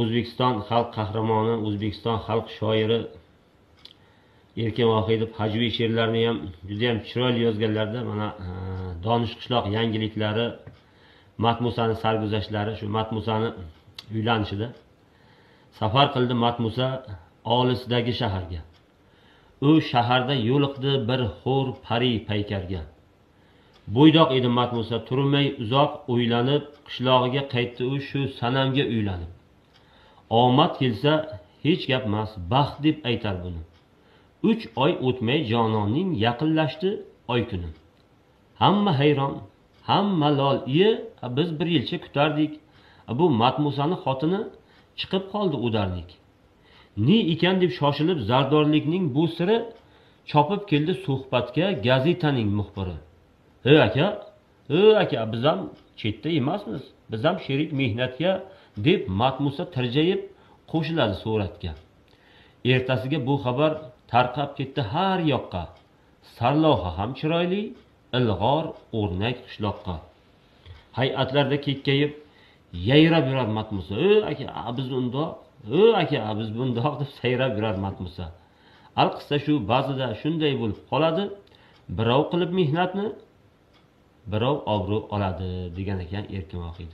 o'zbekiston xalq qahramoni o'zbekiston xalq shoiri erkin vohidov hajviy she'rlarini ham judayam chiroyli yozganlarda mana e, donish qishloq yangiliklari matmusani sarguzashtlari shu matmusani uylanishida safar qildi matmusa olisdagi shaharga. U shaharda yo'liqdi bir xo'r pari paykarga. Bo'ydoq edi matmusa turmay uzoq o'ylanib qishlog'iga qaytdi u shu sanamga uylanib. Omad kelsa hech gapmas baxt deb aytar buni. Uch oy o'tmay jononning yaqinlashdi oy kuni. Hamma hayron hamma lol iye biz bir yilcha kutardik. Bu matmusani xotini chiqib qoldi udarnik ne ekan deb shoshilib zardorlikning bu siri chopib keldi suhbatga gazetaning muxbiri. He aka he aka biz ham chetda emasmiz. Biz ham sherik mehnatga deb matmusa tirjayib qo'shiladi suratga. Ertasiga bu xabar tarqab ketdi har yoqqa. Sarlavha ham chiroyli ilg'or o'rnak qishloqqa. Hay'atlarda kekkayib yayrab yurar matmusa e aka biz undoq e aka biz bundoq deb sayrab yurar matmusa alqissa shu ba'zida shunday bo'lib qoladi. Birov qilib mehnatni birov obro' oladi degan ekan erkin vohidov